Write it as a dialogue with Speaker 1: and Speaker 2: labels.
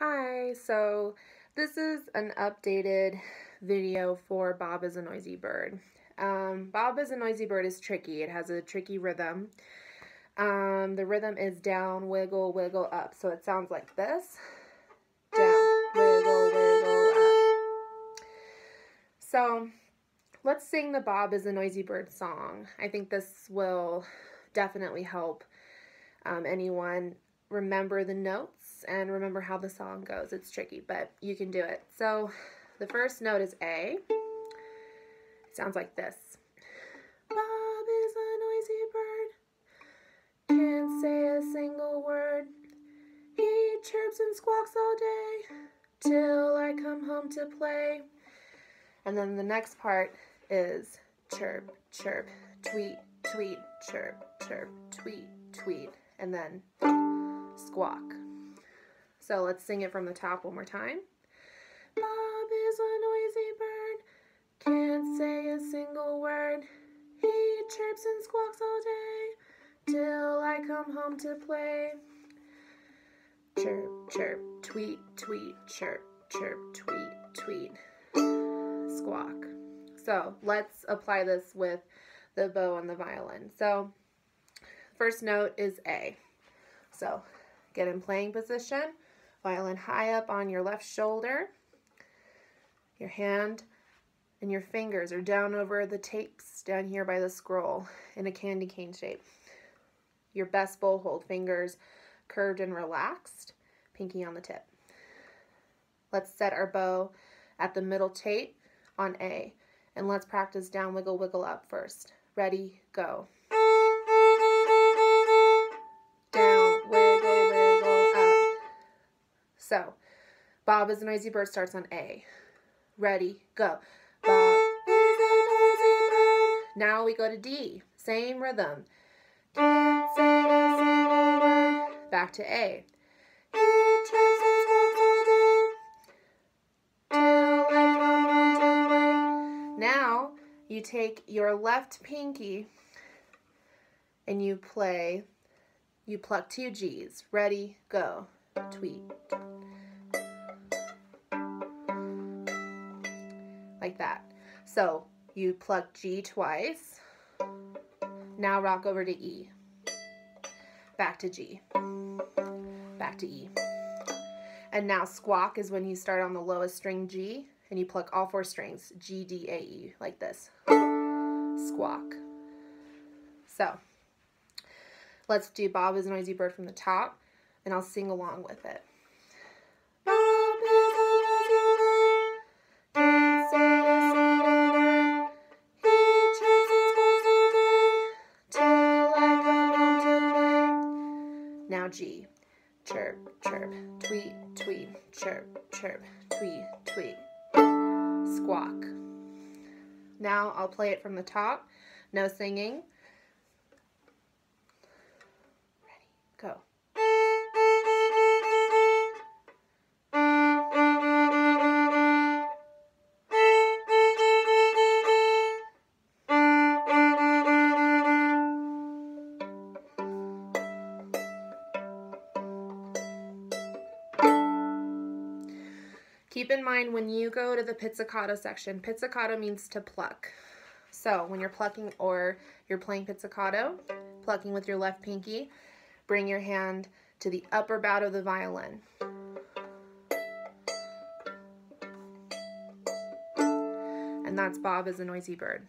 Speaker 1: Hi, so this is an updated video for Bob is a Noisy Bird. Um, Bob is a Noisy Bird is tricky. It has a tricky rhythm. Um, the rhythm is down, wiggle, wiggle, up. So it sounds like this. Down, wiggle, wiggle, up. So let's sing the Bob is a Noisy Bird song. I think this will definitely help um, anyone remember the notes and remember how the song goes. It's tricky, but you can do it. So the first note is A. It sounds like this. Bob is a noisy bird, can't say a single word. He chirps and squawks all day till I come home to play. And then the next part is chirp, chirp, tweet, tweet, chirp, chirp, tweet, tweet, and then squawk. So let's sing it from the top one more time. Bob is a noisy bird, can't say a single word. He chirps and squawks all day till I come home to play. Chirp, chirp, tweet, tweet, chirp, chirp, tweet, tweet, squawk. So let's apply this with the bow and the violin. So first note is A. So Get in playing position. Violin high up on your left shoulder. Your hand and your fingers are down over the tapes down here by the scroll in a candy cane shape. Your best bow hold fingers curved and relaxed, pinky on the tip. Let's set our bow at the middle tape on A and let's practice down wiggle wiggle up first. Ready, go. So, Bob is a noisy bird starts on A. Ready, go. Bob is a noisy bird. Now we go to D. Same rhythm. Back to A. Now you take your left pinky and you play, you pluck two G's. Ready, go. Tweet. like that. So you pluck G twice. Now rock over to E. Back to G. Back to E. And now squawk is when you start on the lowest string G and you pluck all four strings G, D, A, E like this. Squawk. So let's do Bob is a Noisy Bird from the top and I'll sing along with it. Now G. Chirp, chirp, tweet, tweet, chirp, chirp, tweet, tweet. Squawk. Now I'll play it from the top. No singing. Ready, go. Keep in mind when you go to the pizzicato section, pizzicato means to pluck. So when you're plucking or you're playing pizzicato, plucking with your left pinky, bring your hand to the upper bout of the violin. And that's Bob as a noisy bird.